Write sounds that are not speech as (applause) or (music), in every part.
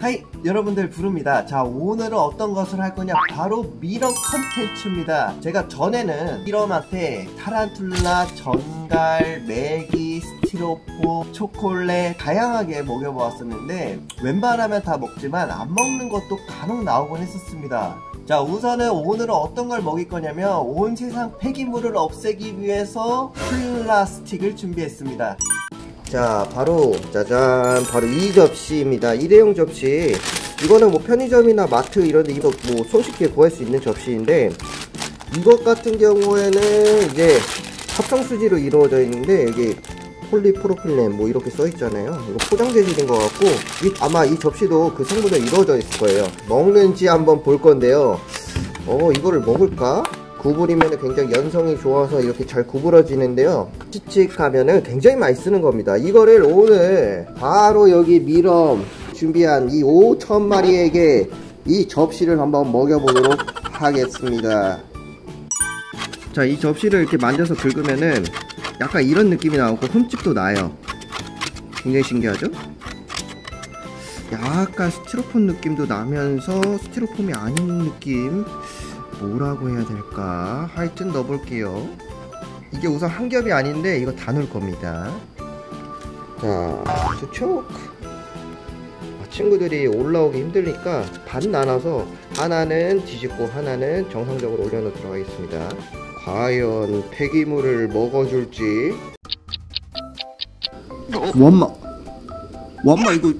Hi 여러분들 브르입니다. 자 오늘은 어떤 것을 할 거냐? 바로 밀웜 컨텐츠입니다. 제가 전에는 밀웜한테 타란툴라, 전갈, 메기, 스티로폼, 초콜릿 다양하게 먹여보았었는데 웬만하면 다 먹지만 안 먹는 것도 간혹 나오곤 했었습니다. 자 우선은 오늘은 어떤 걸 먹일 거냐면 온 세상 폐기물을 없애기 위해서 플라스틱을 준비했습니다 자 바로 짜잔. 바로 이 접시입니다. 일회용 접시. 이거는 뭐 편의점이나 마트 이런 데 이거 뭐 손쉽게 구할 수 있는 접시인데 이것 같은 경우에는 이제 합성수지로 이루어져 있는데 여기 폴리프로필렌 뭐 이렇게 써 있잖아요. 이거 포장 재질인 것 같고 이, 아마 이 접시도 그 성분으로 이루어져 있을 거예요. 먹는지 한번 볼 건데요. 어 이거를 먹을까? 구부리면 굉장히 연성이 좋아서 이렇게 잘 구부러지는데요. 칙칙하면은 굉장히 많이 쓰는 겁니다. 이거를 오늘 바로 여기 미럼 준비한 이 5천마리에게 이 접시를 한번 먹여보도록 하겠습니다. 자 이 접시를 이렇게 만져서 긁으면은 약간 이런 느낌이 나오고 흠집도 나요. 굉장히 신기하죠? 약간 스티로폼 느낌도 나면서 스티로폼이 아닌 느낌 뭐라고 해야 될까? 하여튼 넣어볼게요. 이게 우선 한 겹이 아닌데 이거 다 넣을 겁니다. 자 투촉 아, 친구들이 올라오기 힘드니까 반 나눠서 하나는 뒤집고 하나는 정상적으로 올려놓도록 하겠습니다. 과연 폐기물을 먹어줄지. 원마 원마 이거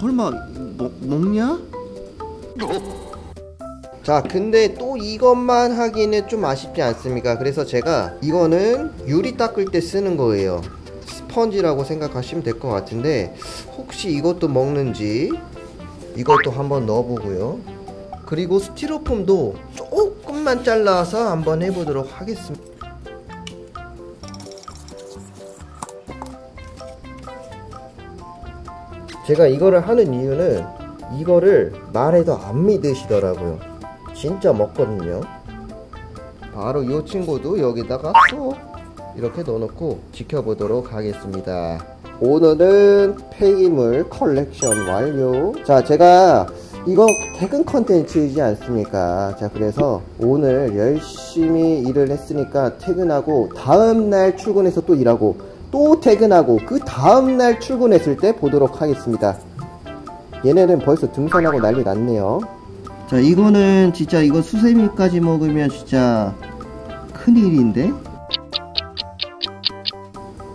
설마 먹, 먹냐? 자 근데 또 이것만 하기는 좀 아쉽지 않습니까? 그래서 제가 이거는 유리 닦을 때 쓰는 거예요. 스펀지라고 생각하시면 될 것 같은데 혹시 이것도 먹는지 이것도 한번 넣어보고요. 그리고 스티로폼도 조금만 잘라서 한번 해보도록 하겠습니다. 제가 이거를 하는 이유는 이거를 말해도 안 믿으시더라고요 진짜 먹거든요. 바로 이 친구도 여기다가 쏙 이렇게 넣어놓고 지켜보도록 하겠습니다. 오늘은 폐기물 컬렉션 완료. 자 제가 이거 퇴근 컨텐츠이지 않습니까? 자 그래서 오늘 열심히 일을 했으니까 퇴근하고 다음날 출근해서 또 일하고 또 퇴근하고 그 다음날 출근했을 때 보도록 하겠습니다. 얘네는 벌써 등산하고 난리 났네요 자 이거는 진짜 이거 수세미까지 먹으면 진짜 큰일인데?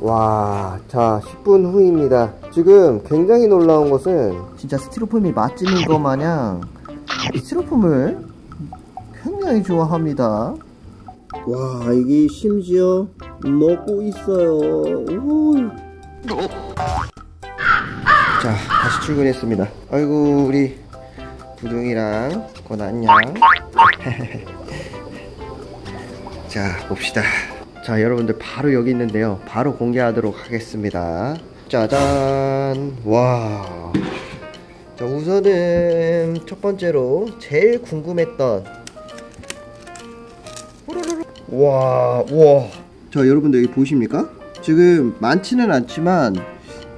와 자 10분 후입니다. 지금 굉장히 놀라운 것은 진짜 스티로폼이 맞지는 거 마냥 스티로폼을 굉장히 좋아합니다. 와 이게 심지어 먹고 있어요. 오. 자 다시 출근했습니다. 아이고 우리 부둥이랑 곧 안녕. (laughs) 자 봅시다. 자 여러분들 바로 여기 있는데요. 바로 공개하도록 하겠습니다. 짜잔! 와 자, 우선은 첫 번째로 제일 궁금했던 와, 와. 자, 여러분들 여기 보이십니까? 지금 많지는 않지만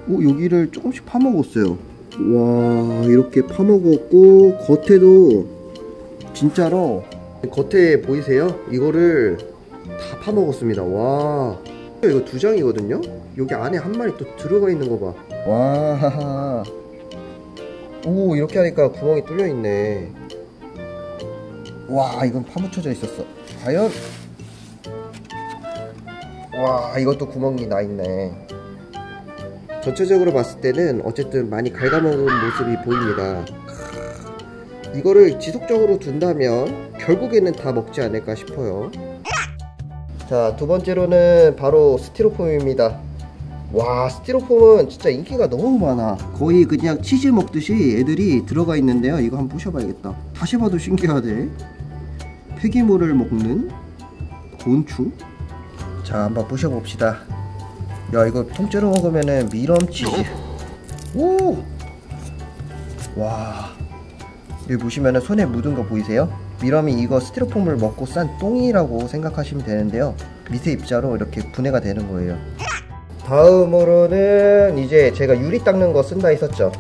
오, 여기를 조금씩 파먹었어요. 와, 이렇게 파먹었고 겉에도 진짜로 겉에 보이세요? 이거를 다 파먹었습니다. 와. 이거 두 장이거든요? 여기 안에 한 마리 또 들어가 있는 거 봐. 와. 오, 이렇게 하니까 구멍이 뚫려 있네. 와, 이건 파묻혀져 있었어. 과연 와 이것도 구멍이 나 있네 전체적으로 봤을 때는 어쨌든 많이 갉아먹은 모습이 보입니다. 이거를 지속적으로 둔다면 결국에는 다 먹지 않을까 싶어요. 자 두번째로는 바로 스티로폼입니다. 와 스티로폼은 진짜 인기가 너무 많아. 거의 그냥 치즈 먹듯이 애들이 들어가 있는데요. 이거 한번 부셔봐야겠다. 다시 봐도 신기하대 폐기물을 먹는 곤충? 자 한번 부셔봅시다 야 이거 통째로 먹으면은 미럼치즈 오! 와. 여기 보시면은 손에 묻은 거 보이세요? 미럼이 이거 스티로폼을 먹고 싼 똥이라고 생각하시면 되는데요. 미세 입자로 이렇게 분해가 되는 거예요. 다음으로는 이제 제가 유리 닦는 거 쓴다 했었죠?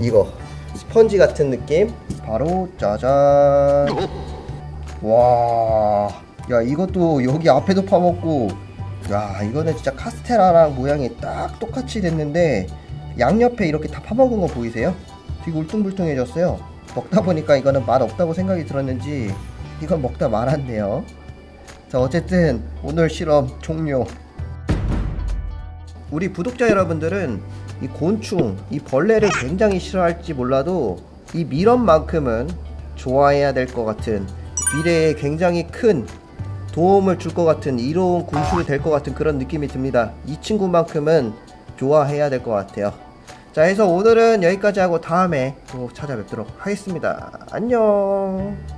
이거. 스펀지 같은 느낌? 바로 짜잔. 와 야 이것도 여기 앞에도 파먹고 야 이거는 진짜 카스테라랑 모양이 딱 똑같이 됐는데 양옆에 이렇게 다 파먹은 거 보이세요? 되게 울퉁불퉁해졌어요. 먹다 보니까 이거는 맛 없다고 생각이 들었는지 이건 먹다 말았네요. 자 어쨌든 오늘 실험 종료. 우리 구독자 여러분들은 이 곤충, 이 벌레를 굉장히 싫어할지 몰라도 이 미럼만큼은 좋아해야 될 것 같은 미래에 굉장히 큰 도움을 줄 것 같은 이로운 곤충이 될 것 같은 그런 느낌이 듭니다. 이 친구만큼은 좋아해야 될 것 같아요. 자, 해서 오늘은 여기까지 하고 다음에 또 찾아뵙도록 하겠습니다. 안녕.